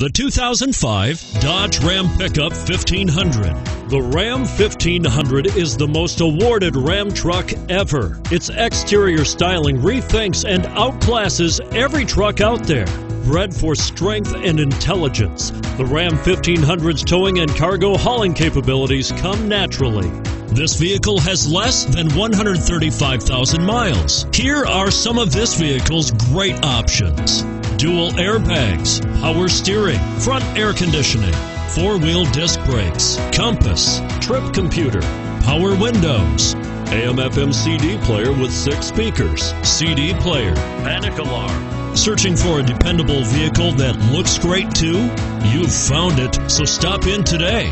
The 2005 Dodge Ram Pickup 1500. The Ram 1500 is the most awarded Ram truck ever. Its exterior styling rethinks and outclasses every truck out there. Bred for strength and intelligence, the Ram 1500's towing and cargo hauling capabilities come naturally. This vehicle has less than 135,000 miles. Here are some of this vehicle's great options dual airbags, power steering, front air conditioning, four wheel disc brakes, compass, trip computer, power windows, AM FM CD player with six speakers, CD player, panic alarm. Searching for a dependable vehicle that looks great too? You've found it, so stop in today.